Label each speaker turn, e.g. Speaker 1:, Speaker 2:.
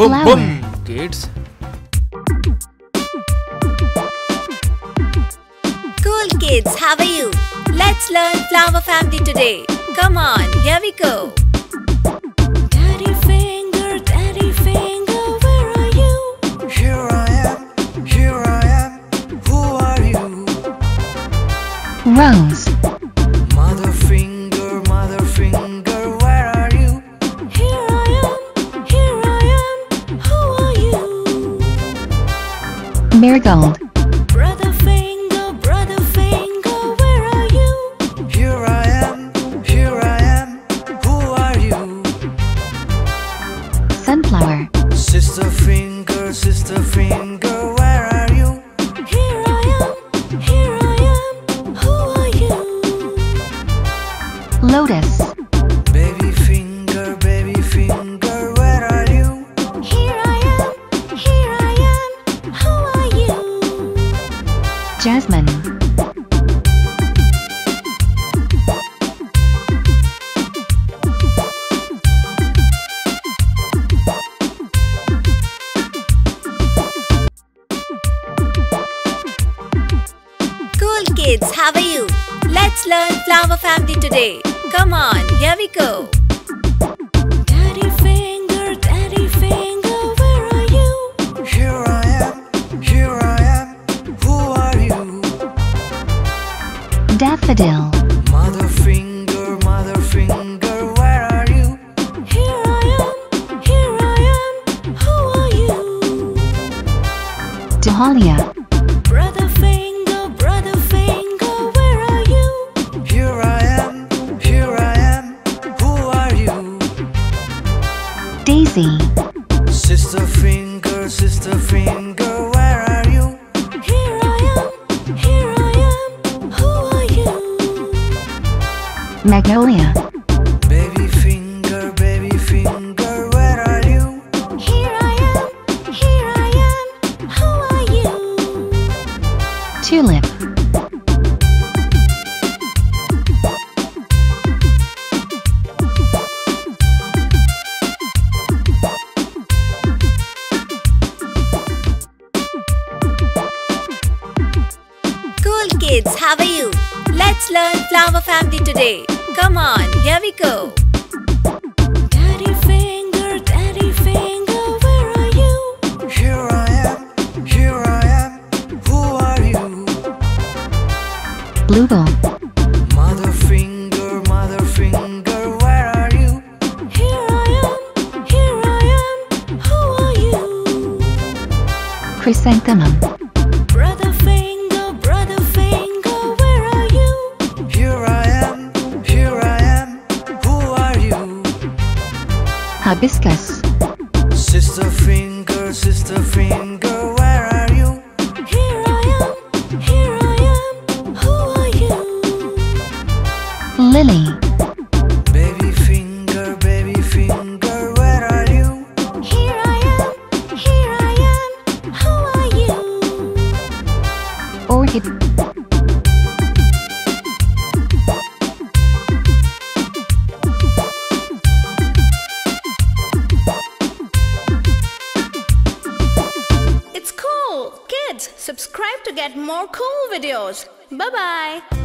Speaker 1: boom,
Speaker 2: Flower.
Speaker 1: boom, kids.
Speaker 3: Cool kids, how are you? Let's learn flower family today. Come on, here we go.
Speaker 2: Marigold, Jasmine,
Speaker 3: Cool kids, how are you? Let's learn flower family today. Come on, here we go.
Speaker 2: Dahlia,
Speaker 3: Brother finger, brother finger, where are you?
Speaker 4: Here I am, here I am. Who are you?
Speaker 2: Daisy,
Speaker 4: Sister finger, sister finger, where are you?
Speaker 3: Here I am, here I am. Who are you?
Speaker 2: Magnolia, Tulip,
Speaker 3: Cool kids, how are you? Let's learn flower family today. Come on, here we go.
Speaker 2: Bluebell,
Speaker 4: Mother finger, mother finger, where are you?
Speaker 3: Here I am, here I am. Who are you?
Speaker 2: Chrysanthemum,
Speaker 3: Brother finger, brother finger, where are you?
Speaker 4: Here I am, here I am. Who are you?
Speaker 2: Hibiscus,
Speaker 4: Sister finger, sister finger,
Speaker 2: Lily,
Speaker 4: Baby finger, baby finger, where are you?
Speaker 3: Here I am, here I am. Who are you?
Speaker 2: Orchid,
Speaker 5: It's cool! Kids, subscribe to get more cool videos. Bye bye!